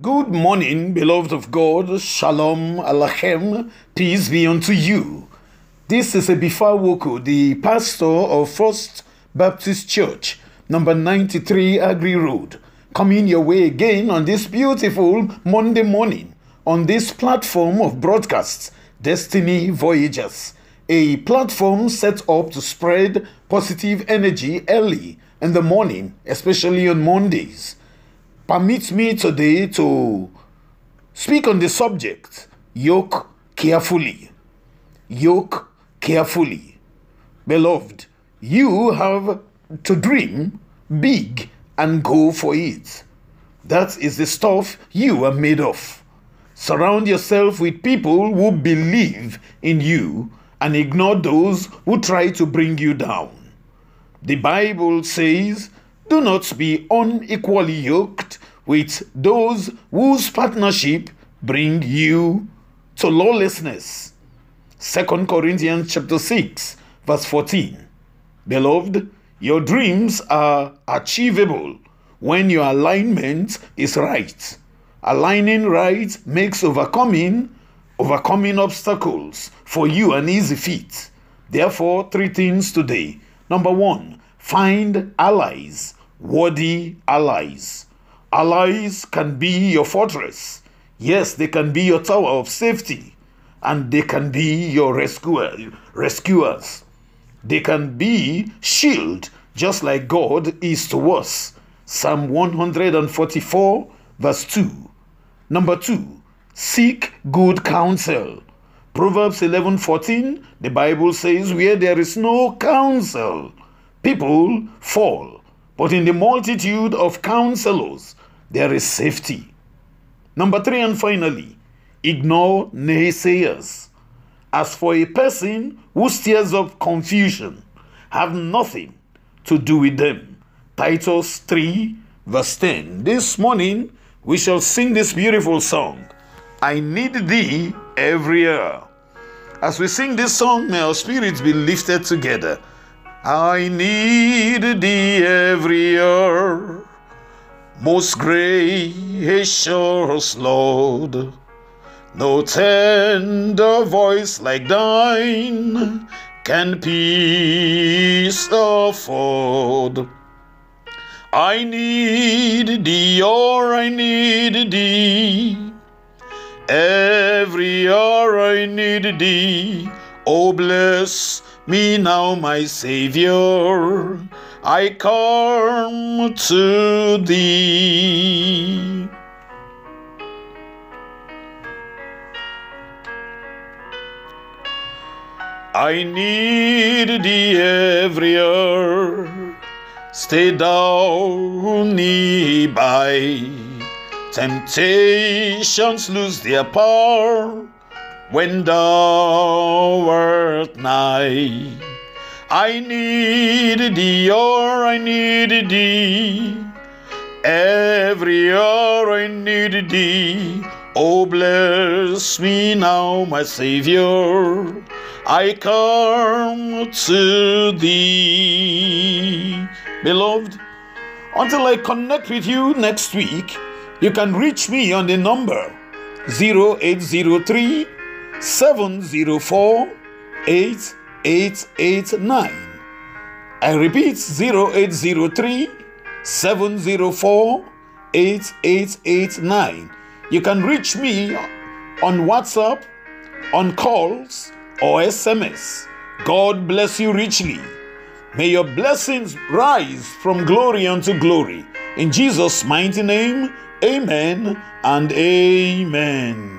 Good morning, beloved of God. Shalom Aleichem. Peace be unto you. This is Ebifa Woko, the pastor of First Baptist Church, number 93 Agri Road, coming your way again on this beautiful Monday morning on this platform of broadcasts, Destiny Voyagers, a platform set up to spread positive energy early in the morning, especially on Mondays permit me today to speak on the subject yoke carefully. Yoke carefully. Beloved, you have to dream big and go for it. That is the stuff you are made of. Surround yourself with people who believe in you and ignore those who try to bring you down. The Bible says, Do not be unequally yoked with those whose partnership bring you to lawlessness. 2 Corinthians chapter 6 verse 14. Beloved, your dreams are achievable when your alignment is right. Aligning right makes overcoming overcoming obstacles for you an easy feat. Therefore, three things today. Number 1, find allies, worthy allies. Allies can be your fortress. Yes, they can be your tower of safety. And they can be your rescuer, rescuers. They can be shield, just like God is to us. Psalm 144, verse 2. Number 2. Seek good counsel. Proverbs 11 14, the Bible says, Where there is no counsel, people fall. But in the multitude of counselors, there is safety. Number three, and finally, ignore naysayers. As for a person who stirs up confusion, have nothing to do with them. Titus 3, verse 10. This morning, we shall sing this beautiful song, I Need Thee Every Hour. As we sing this song, may our spirits be lifted together. I need thee every hour, Most gracious Lord, no tender voice like thine can peace afford. I need thee, or I need thee. Every hour I need thee. Oh, bless me now, my Savior. I come to thee. I need thee every hour. Stay down nearby. Temptations lose their power when thou art nigh. I need thee, or I need thee. Every hour I need thee. Oh, bless me now, my Savior. I come to thee. Beloved, until I connect with you next week, you can reach me on the number 0803 704 8 889. I repeat 0803 704 8889. You can reach me on WhatsApp, on calls, or SMS. God bless you richly. May your blessings rise from glory unto glory. In Jesus' mighty name, amen and amen.